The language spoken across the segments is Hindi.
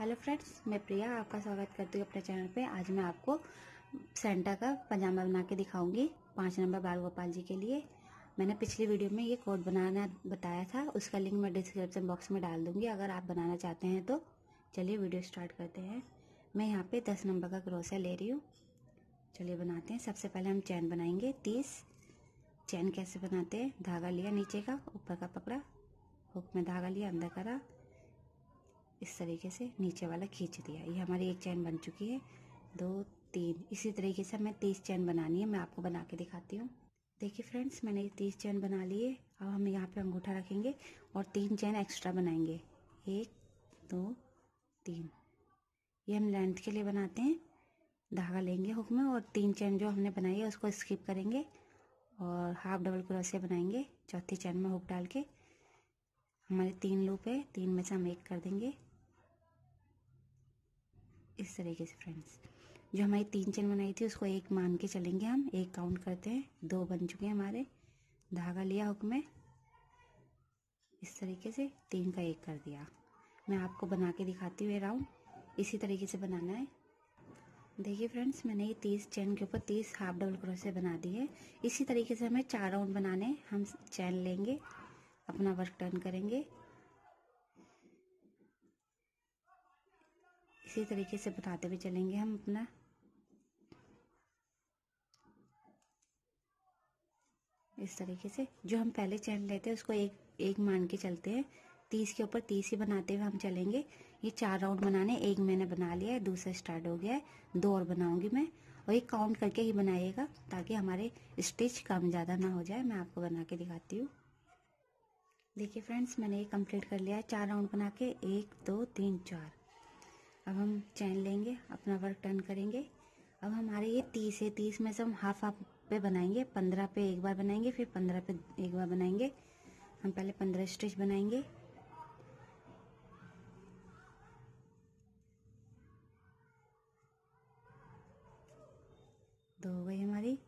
हेलो फ्रेंड्स, मैं प्रिया, आपका स्वागत करती हूँ अपने चैनल पे। आज मैं आपको सेंटा का पजामा बना के दिखाऊँगी पाँच नंबर बाल गोपाल जी के लिए। मैंने पिछली वीडियो में ये कोट बनाना बताया था, उसका लिंक मैं डिस्क्रिप्शन बॉक्स में डाल दूँगी, अगर आप बनाना चाहते हैं तो। चलिए वीडियो स्टार्ट करते हैं। मैं यहाँ पर दस नंबर का क्रोसा ले रही हूँ। चलिए बनाते हैं। सबसे पहले हम चैन बनाएँगे। तीस। चैन कैसे बनाते हैं? धागा लिया नीचे का, ऊपर का पकड़ा। हुक में धागा लिया, अंदर करा। इस तरीके से नीचे वाला खींच दिया। ये हमारी एक चैन बन चुकी है। दो, तीन। इसी तरीके से हमें तीस चैन बनानी है। मैं आपको बना के दिखाती हूँ। देखिए फ्रेंड्स, मैंने ये तीस चैन बना ली है अब हम यहाँ पे अंगूठा रखेंगे और तीन चैन एक्स्ट्रा बनाएँगे। एक, दो, तीन। ये हम लेंथ के लिए बनाते हैं। धागा लेंगे हुक में और तीन चैन जो हमने बनाई है, उसको स्किप करेंगे और हाफ़ डबल क्रोसिया बनाएँगे। चौथी चैन में हुक डाल के। हमारे तीन लूप है। तीन में से हम एक कर देंगे। इस तरीके से फ्रेंड्स जो हमारी तीन चेन बनाई थी, उसको एक मान के चलेंगे हम. एक काउंट करते हैं. दो बन चुके हैं हमारे. धागा लिया हुक में. इस तरीके से तीन का एक कर दिया. मैं आपको बना के दिखाती हूँ राउंड इसी तरीके से बनाना है. देखिए फ्रेंड्स मैंने ये तीस चैन के ऊपर तीस हाफ़ डबल क्रोसे बना दी है. इसी तरीके से हमें चार राउंड बनाने हम चैन लेंगे. अपना वर्क टर्न करेंगे. इसी तरीके से बताते हुए चलेंगे हम अपना। इस तरीके से, जो हम पहले चैन लेते हैं, उसको एक एक मान के चलते हैं। तीस के ऊपर तीस ही बनाते हुए हम चलेंगे। ये चार राउंड बनाने, एक मैंने बना लिया है, दूसरा स्टार्ट हो गया है। दो और बनाऊँगी मैं, और ये काउंट करके ही बनाइएगा, ताकि हमारे स्टिच कम ज़्यादा ना हो जाए। मैं आपको बना के दिखाती हूँ। देखिए फ्रेंड्स, मैंने ये कंप्लीट कर लिया है, चार राउंड बना के, एक, दो, तीन, चार। अब हम चैन लेंगे, अपना वर्क टर्न करेंगे। अब हमारे ये तीस है तीस में से हम हाफ़ हाफ़ पे बनाएँगे, पंद्रह पे एक बार बनाएँगे, फिर पंद्रह पे एक बार बनाएँगे। हम पहले पंद्रह स्टिच बनाएँगे। दो हो गई हमारी।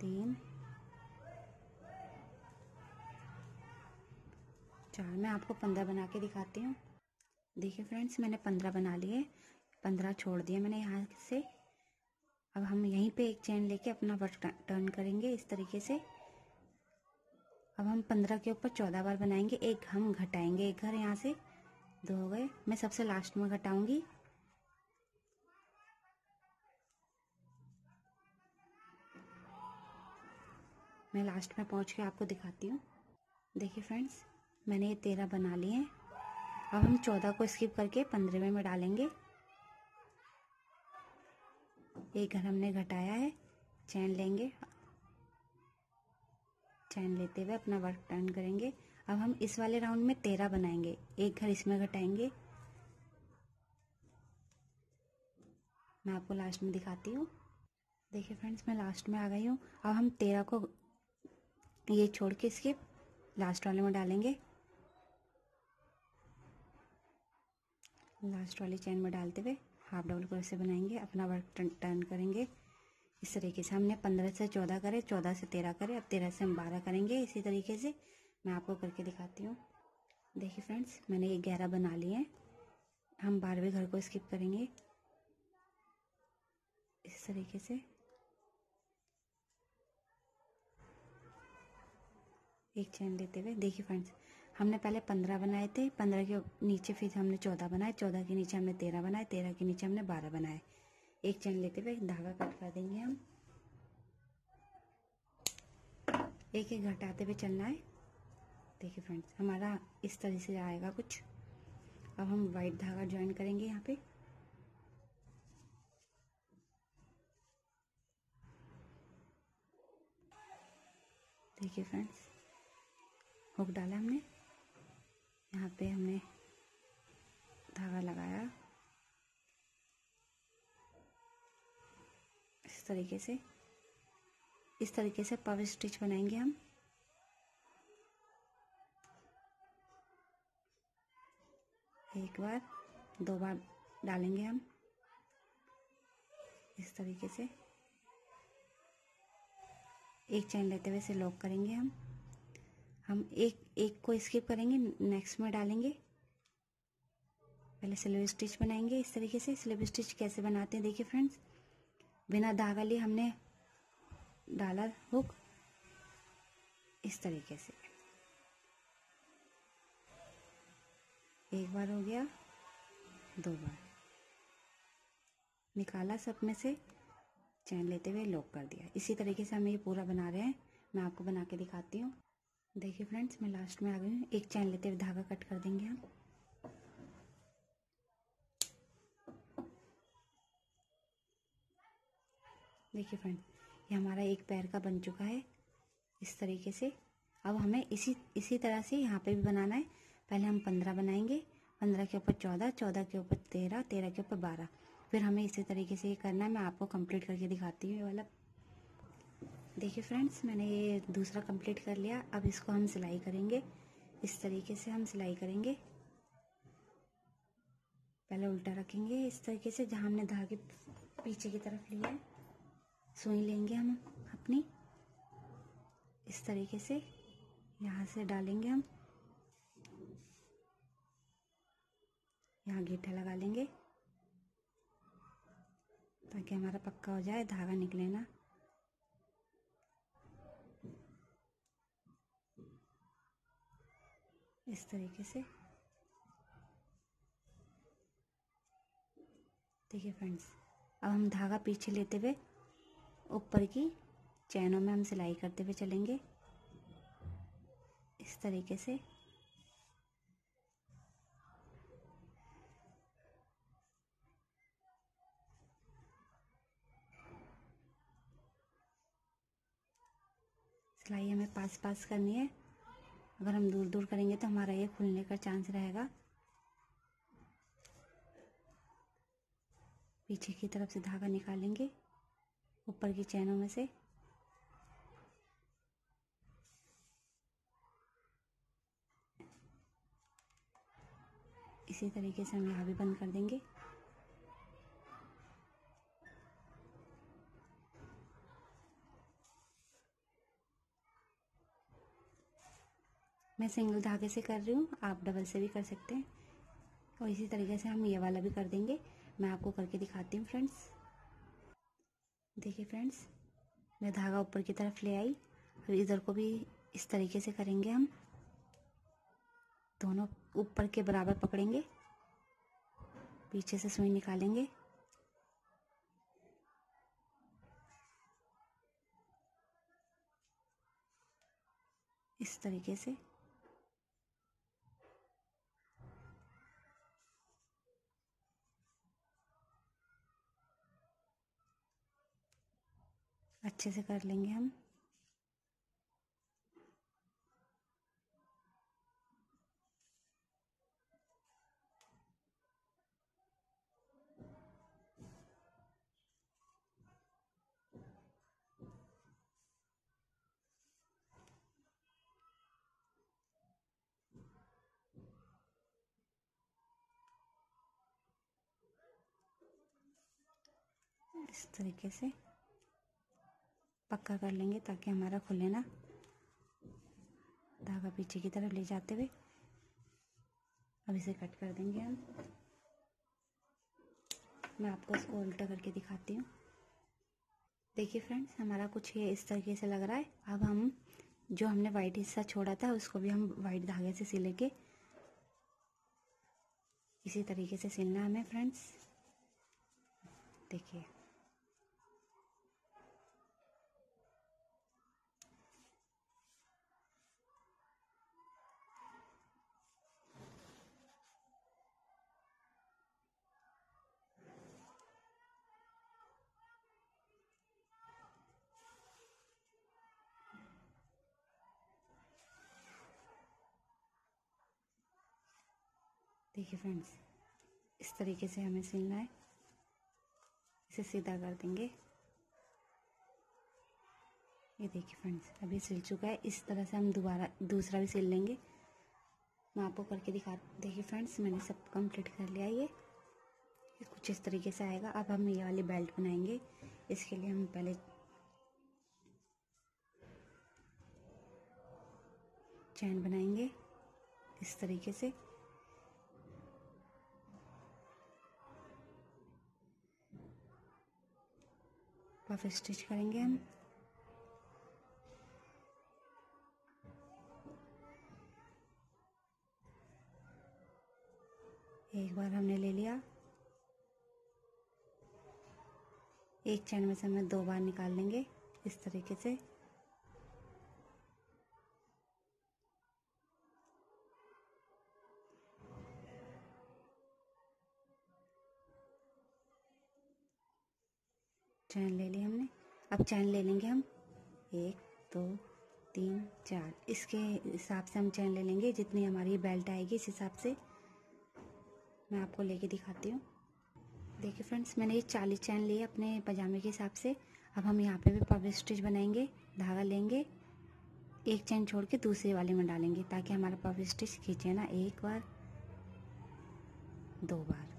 तीन। चार, मैं आपको पंद्रह बना के दिखाती हूँ। देखिए फ्रेंड्स, मैंने पंद्रह बना लिए, पंद्रह छोड़ दिए मैंने यहाँ से। अब हम यहीं पे एक चैन लेके अपना वर्क टर्न करेंगे इस तरीके से। अब हम पंद्रह के ऊपर चौदह बार बनाएँगे, एक हम घटाएँगे, एक घर यहाँ से। दो हो गए। मैं सबसे लास्ट में घटाऊँगी। मैं लास्ट में पहुँच के आपको दिखाती हूँ। देखिए फ्रेंड्स, मैंने ये तेरह बना लिए हैं। अब हम चौदह को स्किप करके पंद्रहवें में डालेंगे। एक घर हमने घटाया है, चैन लेंगे। चैन लेते हुए अपना वर्क टर्न करेंगे। अब हम इस वाले राउंड में तेरह बनाएँगे। एक घर इसमें घटाएँगे। मैं आपको लास्ट में दिखाती हूँ। देखिए फ्रेंड्स मैं लास्ट में आ गई हूँ। अब हम तेरह को ये छोड़ के स्किप लास्ट वाले में डालेंगे। लास्ट वाली चैन में डालते हुए हाफ़ डबल क्रोशे बनाएँगे, अपना वर्क टर्न करेंगे। इस तरीके से हमने पंद्रह से चौदह करे, चौदह से तेरह करे, अब तेरह से हम बारह करेंगे। इसी तरीके से मैं आपको करके दिखाती हूँ। देखिए फ्रेंड्स, मैंने ये ग्यारह बना लिए हैं। हम बारहवें घर को स्किप करेंगे। इस तरीके से। एक चैन लेते हुए, देखिए फ्रेंड्स हमने पहले पंद्रह बनाए थे, पंद्रह के नीचे फिर हमने चौदह बनाए, चौदह के नीचे हमने तेरह बनाए, तेरह के नीचे हमने बारह बनाए। एक चैन लेते हुए धागा कट कर देंगे हम। एक एक घटाते हुए चलना है। देखिए फ्रेंड्स हमारा इस तरह से आएगा कुछ। अब हम वाइट धागा ज्वाइन करेंगे यहाँ पे। देखिए फ्रेंड्स हुक डाला हमने। यहाँ पे हमने धागा लगाया। इस तरीके से, इस तरीके से पव स्टिच बनाएँगे हम। एक बार, दो बार डालेंगे हम। इस तरीके से। एक चैन लेते हुए इसे लॉक करेंगे हम। हम एक एक को स्किप करेंगे नेक्स्ट में डालेंगे। पहले स्लिप स्टिच बनाएँगे, इस तरीके से स्लिप स्टिच कैसे बनाते हैं, देखिए फ्रेंड्स बिना धागा लिए हमने डाला हुक इस तरीके से। एक बार हो गया, दो बार। निकाला सब में से चैन लेते हुए लॉक कर दिया। इसी तरीके से हम ये पूरा बना रहे हैं। मैं आपको बना के दिखाती हूँ। देखिए फ्रेंड्स, मैं लास्ट में आ गई हूँ। एक चैन लेते हुए धागा कट कर देंगे हम। देखिए फ्रेंड ये हमारा एक पैर का बन चुका है इस तरीके से। अब हमें इसी इसी तरह से यहाँ पे भी बनाना है। पहले हम पंद्रह बनाएँगे। पंद्रह के ऊपर चौदह चौदह के ऊपर तेरह तेरह के ऊपर बारह। फिर हमें इसी तरीके से ये करना है। मैं आपको कंप्लीट करके दिखाती हूँ ये वाला देखिए फ्रेंड्स मैंने ये दूसरा कंप्लीट कर लिया। अब इसको हम सिलाई करेंगे। इस तरीके से हम सिलाई करेंगे। पहले उल्टा रखेंगे। इस तरीके से जहाँ हमने धागे पीछे की तरफ़ लिया है, सुई लेंगे हम अपनी। इस तरीके से यहाँ से डालेंगे हम। यहाँ गीठा लगा लेंगे ताकि हमारा पक्का हो जाए, धागा निकले ना। इस तरीके से। देखिए फ्रेंड्स अब हम धागा पीछे लेते हुए ऊपर की चैनों में हम सिलाई करते हुए चलेंगे। इस तरीके से। सिलाई हमें पास पास करनी है। अगर हम दूर दूर करेंगे तो हमारा ये खुलने का चांस रहेगा। पीछे की तरफ़ से धागा निकालेंगे, ऊपर की चैनों में से। इसी तरीके से हम यहाँ भी बंद कर देंगे। मैं सिंगल धागे से कर रही हूँ, आप डबल से भी कर सकते हैं। और इसी तरीके से हम ये वाला भी कर देंगे। मैं आपको करके दिखाती हूँ, फ्रेंड्स। देखिए, फ्रेंड्स, मैं धागा ऊपर की तरफ़ ले आई। अब इधर को भी इस तरीके से करेंगे हम। दोनों ऊपर के बराबर पकड़ेंगे। पीछे से सुई निकालेंगे। इस तरीके से। अच्छे से कर लेंगे हम। इस तरीके से। पक्का कर लेंगे ताकि हमारा खुले ना। धागा पीछे की तरफ़ ले जाते हुए। अब इसे कट कर देंगे हम। मैं आपको इसको उल्टा करके दिखाती हूँ। देखिए फ्रेंड्स हमारा कुछ ये इस तरीके से लग रहा है। अब हम जो हमने वाइट हिस्सा छोड़ा था, उसको भी हम वाइट धागे से सिलेंगे। इसी तरीके से सिलना हमें फ्रेंड्स देखिए। देखिए फ्रेंड्स इस तरीके से हमें सिलना है। इसे सीधा कर देंगे। ये देखिए फ्रेंड्स अभी सिल चुका है। इस तरह से हम दोबारा, दूसरा भी सिल लेंगे। मैं आपको करके दिखा, देखिए फ्रेंड्स मैंने सब कंप्लीट कर लिया ये। कुछ इस तरीके से आएगा। अब हम ये वाली बेल्ट बनाएँगे। इसके लिए हम पहले चैन बनाएँगे। इस तरीके से। पफ स्टिच करेंगे। हम एक बार हमने ले लिया। एक चैन में से हमें दो बार निकाल लेंगे इस तरीके से। चैन ले ली हमने। अब चैन ले लेंगे हम। एक, दो, तीन, चार। इसके हिसाब से हम चैन ले लेंगे, जितनी हमारी बेल्ट आएगी इस हिसाब से। मैं आपको लेके दिखाती हूँ। देखिए फ्रेंड्स, मैंने ये चालीस चैन लिए अपने पजामे के हिसाब से। अब हम यहाँ पे भी पब स्टिच बनाएँगे, धागा लेंगे। एक चैन छोड़ के दूसरे वाले में डालेंगे, ताकि हमारा पब स्टिच खींचे ना। एक बार, दो बार।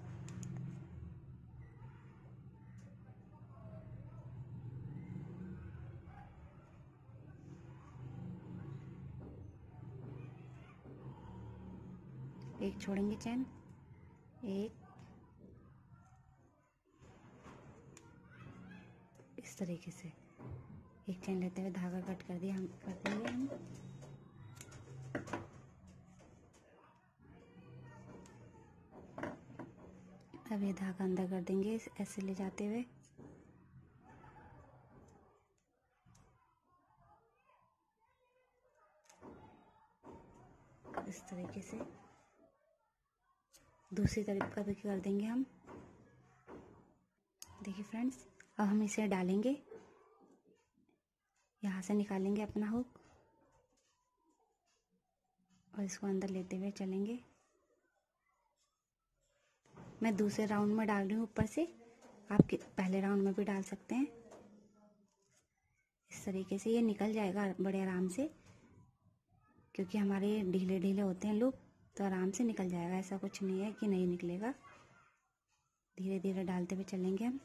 एक छोड़ेंगे चैन। एक। इस तरीके से। एक चैन लेते हुए धागा कट कर दिया हम, कर देंगे हम। अब ये धागा अंदर कर देंगे ऐसे ले जाते हुए। इस तरीके से। दूसरी तरफ़ का भी कर देंगे हम। देखिए फ्रेंड्स अब हम इसे डालेंगे। यहाँ से निकालेंगे अपना हुक और इसको अंदर लेते हुए चलेंगे। मैं दूसरे राउंड में डाल रही हूँ ऊपर से। आप पहले राउंड में भी डाल सकते हैं। इस तरीके से ये निकल जाएगा बड़े आराम से, क्योंकि हमारे ढीले ढीले होते हैं लूप तो आराम से निकल जाएगा, ऐसा कुछ नहीं है कि नहीं निकलेगा। धीरे धीरे डालते हुए चलेंगे हम।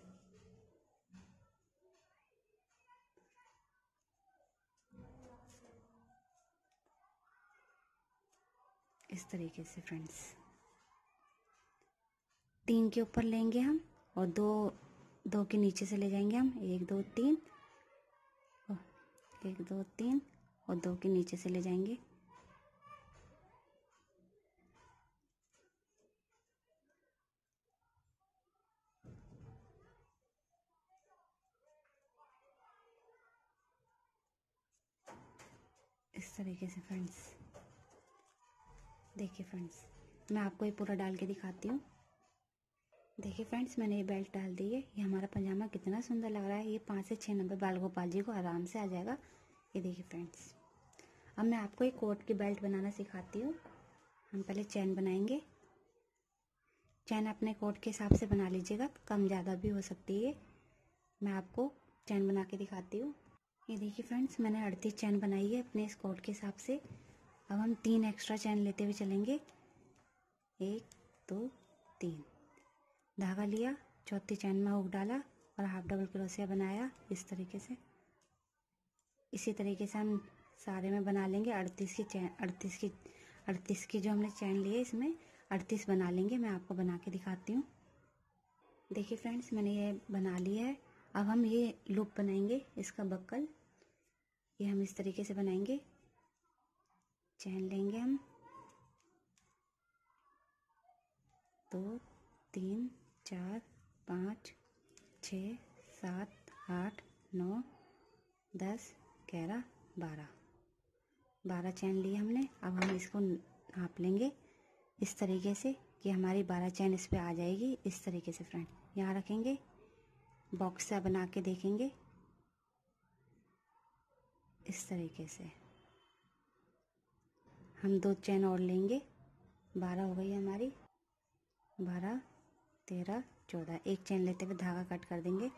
इस तरीके से फ्रेंड्स तीन के ऊपर लेंगे हम और दो दो के नीचे से ले जाएँगे हम। एक, दो, तीन। एक, दो, तीन और दो के नीचे से ले जाएँगे इस तरीके से फ्रेंड्स देखिए फ्रेंड्स मैं आपको ये पूरा डाल के दिखाती हूँ। देखिए फ्रेंड्स मैंने ये बेल्ट डाल दी है। ये हमारा पजामा कितना सुंदर लग रहा है। ये पाँच से छः नंबर बाल गोपाल जी को आराम से आ जाएगा। ये देखिए फ्रेंड्स अब मैं आपको एक कोट की बेल्ट बनाना सिखाती हूँ। हम पहले चैन बनाएँगे। चैन अपने कोट के हिसाब से बना लीजिएगा। कम ज़्यादा भी हो सकती है। मैं आपको चैन बना के दिखाती हूँ। ये देखिए फ्रेंड्स मैंने अड़तीस चैन बनाई है अपने इस कोट के हिसाब से। अब हम तीन एक्स्ट्रा चैन लेते हुए चलेंगे। एक, दो, तीन। धागा लिया, चौथी चैन में हुक डाला और हाफ़ डबल क्रोसिया बनाया इस तरीके से। इसी तरीके से हम सारे में बना लेंगे। अड़तीस की चैन, अड़तीस की अड़तीस की जो हमने चैन ली है इसमें, अड़तीस बना लेंगे। मैं आपको बना के दिखाती हूँ। देखिए फ्रेंड्स मैंने ये बना लिया है। अब हम ये लूप बनाएँगे, इसका बक्कल ये हम इस तरीके से बनाएँगे। चैन लेंगे हम। दो, तीन, चार, पाँच, छ, सात, आठ, नौ, दस, ग्यारह, बारह। बारह चैन लिए हमने। अब हम इसको नाप लेंगे इस तरीके से कि हमारी बारह चैन इस पर आ जाएगी इस तरीके से, फ्रेंड। यहाँ रखेंगे। बॉक्स सा बना के देखेंगे। इस तरीके से। हम दो चैन और लेंगे। बारह हो गई हमारी। बारह, तेरह, चौदह। एक चैन लेते हुए धागा कट कर देंगे।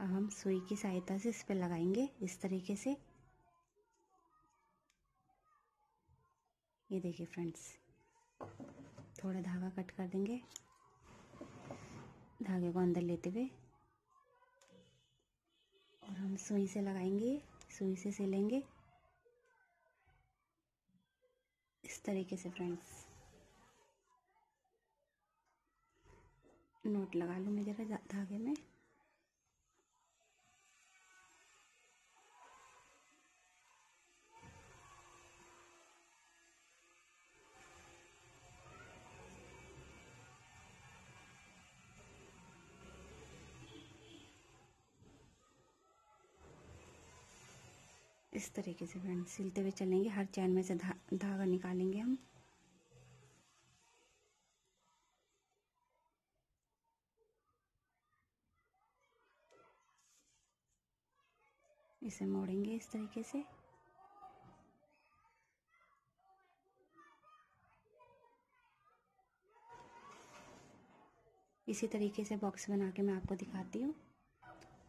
अब हम सुई की सहायता से इस पर लगाएँगे। इस तरीके से। ये देखिए फ्रेंड्स, थोड़ा धागा कट कर देंगे। धागे को अंदर लेते हुए। और हम सुई से लगाएँगे, सुई से सिलेंगे। इस तरीके से फ्रेंड्स नोट लगा लूँ मैं ज़रा धागे में। तरीके से फ्रेंड्स सिलते हुए चलेंगे। हर चैन में से धा, धागा निकालेंगे हम। इसे मोड़ेंगे इस तरीके से। इसी तरीके से बॉक्स बना के मैं आपको दिखाती हूँ।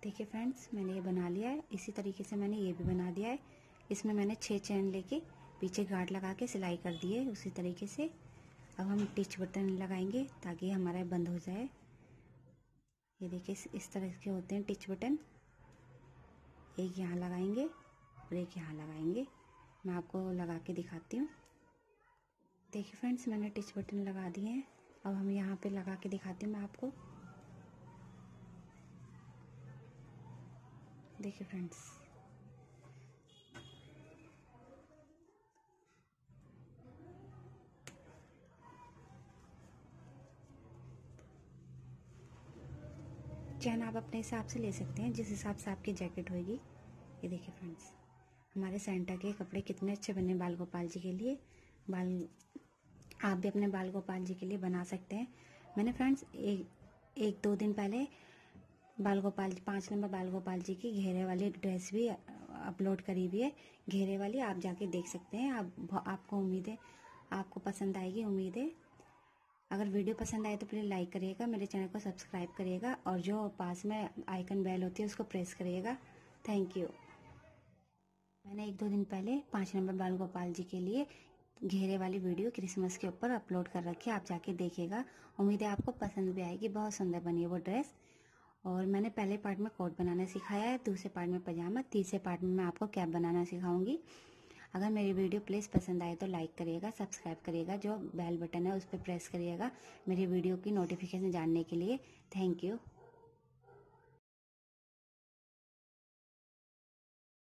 देखिए फ्रेंड्स मैंने ये बना लिया है। इसी तरीके से मैंने ये भी बना दिया है। इसमें मैंने छः चैन लेके पीछे गार्ड लगा के सिलाई कर दी है। उसी तरीके से अब हम टिच बटन लगाएँगे ताकि हमारा बंद हो जाए। ये देखिए, इस तरह के होते हैं टिच बटन। एक यहाँ लगाएँगे और एक यहाँ लगाएँगे। मैं आपको लगा के दिखाती हूँ। देखिए फ्रेंड्स मैंने टिच बटन लगा दिए हैं। अब हम यहाँ पे लगा के दिखाती हूँ मैं आपको। देखिए फ्रेंड्स चैन आप अपने हिसाब से ले सकते हैं, जिस हिसाब से आपकी जैकेट होगी ये देखिए फ्रेंड्स हमारे सेंटा के कपड़े कितने अच्छे बने बाल गोपाल जी के लिए। बाल, आप भी अपने बाल गोपाल जी के लिए बना सकते हैं। मैंने फ्रेंड्स एक एक दो दिन पहले बाल गोपाल पाँच नंबर बाल गोपाल जी की घेरे वाली ड्रेस भी अपलोड करी हुई है। घेरे वाली आप जाके देख सकते हैं। आप आपको उम्मीद है आपको पसंद आएगी उम्मीद। है अगर वीडियो पसंद आए तो प्लीज़ लाइक करिएगा, मेरे चैनल को सब्सक्राइब करिएगा और जो पास में आइकन बेल होती है उसको प्रेस करिएगा। Thank you. मैंने एक दो दिन पहले पाँच नंबर बाल गोपाल जी के लिए घेरे वाली वीडियो क्रिसमस के ऊपर अपलोड कर रखी है। आप जाके देखिएगा उम्मीद है आपको पसंद भी आएगी। बहुत सुंदर बनी है वो ड्रेस। और मैंने पहले पार्ट में कोट बनाना सिखाया है, दूसरे पार्ट में पजामा, तीसरे पार्ट में मैं आपको कैप बनाना सिखाऊँगी। अगर मेरी वीडियो प्लीज़ पसंद आए तो लाइक करिएगा, सब्सक्राइब करिएगा, जो बेल बटन है उस पर प्रेस करिएगा मेरी वीडियो की नोटिफिकेशन जानने के लिए। Thank you